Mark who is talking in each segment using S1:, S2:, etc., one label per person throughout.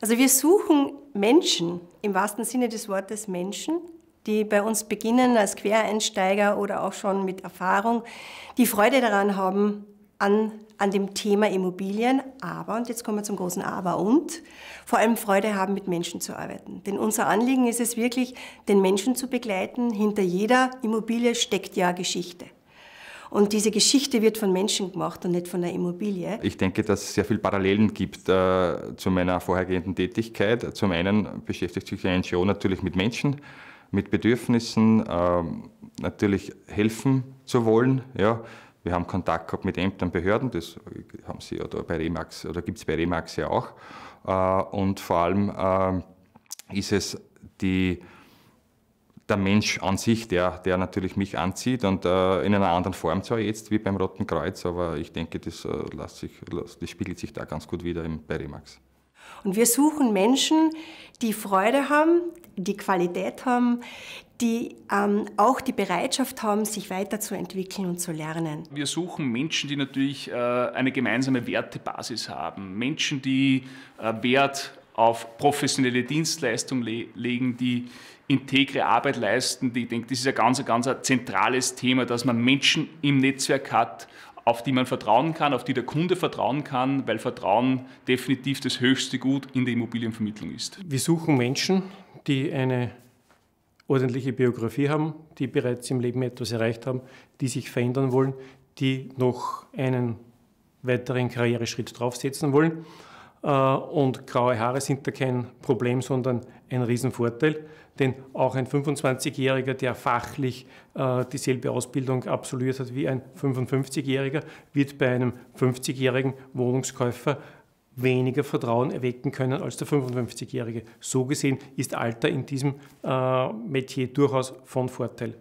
S1: Also wir suchen Menschen, im wahrsten Sinne des Wortes Menschen, die bei uns beginnen als Quereinsteiger oder auch schon mit Erfahrung, die Freude daran haben, an, an dem Thema Immobilien, aber, und jetzt kommen wir zum großen Aber und, vor allem Freude haben, mit Menschen zu arbeiten. Denn unser Anliegen ist es wirklich, den Menschen zu begleiten. Hinter jeder Immobilie steckt ja Geschichte. Und diese Geschichte wird von Menschen gemacht und nicht von der Immobilie.
S2: Ich denke, dass es sehr viele Parallelen gibt äh, zu meiner vorhergehenden Tätigkeit. Zum einen beschäftigt sich die NGO natürlich mit Menschen, mit Bedürfnissen, äh, natürlich helfen zu wollen. Ja. Wir haben Kontakt gehabt mit Ämtern, Behörden, das haben Sie oder bei Remax oder gibt es bei Remax ja auch. Äh, und vor allem äh, ist es die der Mensch an sich, der, der natürlich mich anzieht und äh, in einer anderen Form zwar jetzt wie beim Roten Kreuz, aber ich denke, das, äh, sich, das spiegelt sich da ganz gut wieder im, bei Remax.
S1: Und wir suchen Menschen, die Freude haben, die Qualität haben, die ähm, auch die Bereitschaft haben, sich weiterzuentwickeln und zu lernen.
S3: Wir suchen Menschen, die natürlich äh, eine gemeinsame Wertebasis haben, Menschen, die äh, Wert auf professionelle Dienstleistung le legen, die integre Arbeit leisten. Ich denke, das ist ein ganz, ganz ein zentrales Thema, dass man Menschen im Netzwerk hat, auf die man vertrauen kann, auf die der Kunde vertrauen kann, weil Vertrauen definitiv das höchste Gut in der Immobilienvermittlung ist.
S4: Wir suchen Menschen, die eine ordentliche Biografie haben, die bereits im Leben etwas erreicht haben, die sich verändern wollen, die noch einen weiteren Karriereschritt draufsetzen wollen. Äh, und graue Haare sind da kein Problem, sondern ein Riesenvorteil. Denn auch ein 25-Jähriger, der fachlich äh, dieselbe Ausbildung absolviert hat wie ein 55-Jähriger, wird bei einem 50-jährigen Wohnungskäufer weniger Vertrauen erwecken können als der 55-Jährige. So gesehen ist Alter in diesem äh, Metier durchaus von Vorteil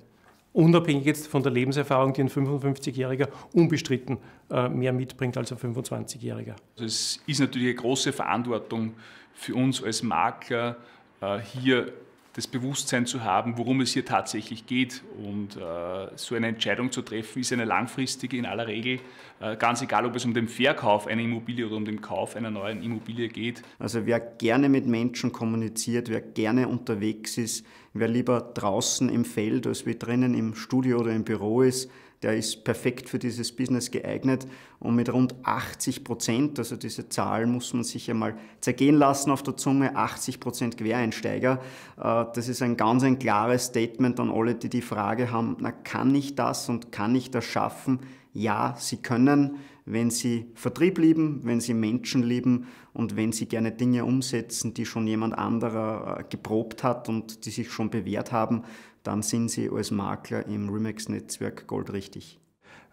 S4: unabhängig jetzt von der Lebenserfahrung, die ein 55-Jähriger unbestritten äh, mehr mitbringt als ein 25-Jähriger.
S3: Also es ist natürlich eine große Verantwortung für uns als Makler, äh, hier das Bewusstsein zu haben, worum es hier tatsächlich geht. Und äh, so eine Entscheidung zu treffen, ist eine langfristige in aller Regel, äh, ganz egal, ob es um den Verkauf einer Immobilie oder um den Kauf einer neuen Immobilie geht.
S5: Also wer gerne mit Menschen kommuniziert, wer gerne unterwegs ist, wer lieber draußen im Feld als wie drinnen im Studio oder im Büro ist, der ist perfekt für dieses Business geeignet. Und mit rund 80 Prozent, also diese Zahl muss man sich ja mal zergehen lassen auf der Zunge, 80 Prozent Quereinsteiger, äh, das ist ein ganz ein klares Statement an alle, die die Frage haben, na kann ich das und kann ich das schaffen? Ja, sie können, wenn sie Vertrieb lieben, wenn sie Menschen lieben und wenn sie gerne Dinge umsetzen, die schon jemand anderer äh, geprobt hat und die sich schon bewährt haben, dann sind Sie als Makler im Remax-Netzwerk goldrichtig.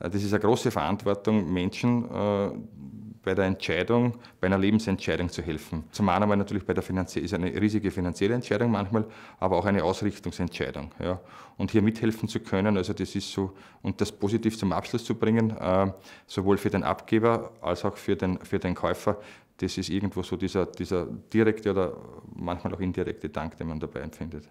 S2: Äh, das ist eine große Verantwortung, Menschen äh, bei der Entscheidung, bei einer Lebensentscheidung zu helfen. Zum einen einmal natürlich bei der Finanzie ist eine riesige finanzielle Entscheidung manchmal, aber auch eine Ausrichtungsentscheidung. Ja. Und hier mithelfen zu können, also das ist so, und das positiv zum Abschluss zu bringen, äh, sowohl für den Abgeber als auch für den, für den Käufer, das ist irgendwo so dieser, dieser direkte oder manchmal auch indirekte Dank, den man dabei empfindet.